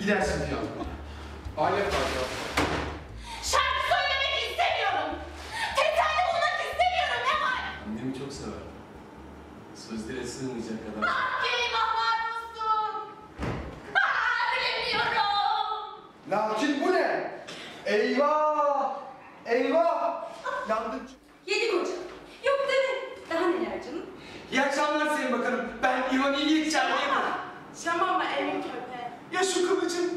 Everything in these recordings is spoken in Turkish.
Gidersin bir anda. Alet var ya. Şarkı söylemek istemiyorum. Teselli bulmak istemiyorum Kemal. Annemi çok sever. Sözlere sığmayacak kadar. Ah var mısın? Ah bilemiyorum. Lakin bu ne? Eyvah! Eyvah! Yandık. Yedi koca. Yok deme. Daha neler canım? İyi akşamlar Sayın Bakanım. Ben İvan. Şamama evin köpeği. Ya şu kılıcım.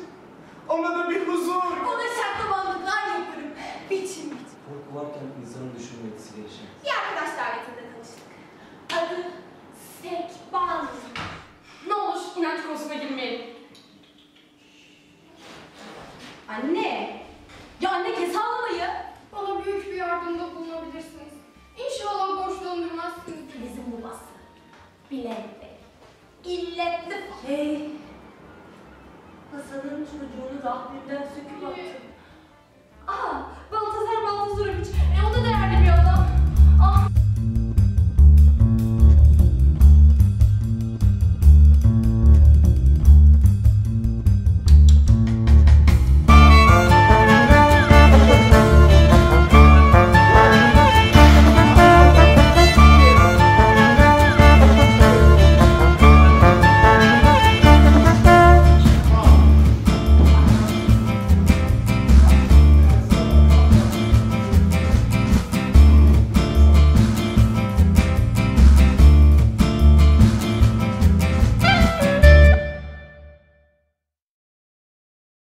Ona da bir huzur. Ona şaklabanlıklar yaparım. Biçim biçim. Korku varken insanın düşünmesi gelişir. Bir arkadaş davetinde tanıştık. Adı Sekban. Ne olur inanç konusuna girmeyelim. Anne. Ya anne kes ağlamayı. Bana büyük bir yardımda bulunabilirsiniz. İnşallah boş döndürmezsiniz. Bizim babası. Bilendi. İlletli. Hey. Hasan'ın çocuğunu rahminden söküp attım. Aa, Baltazar Baltazaroviç,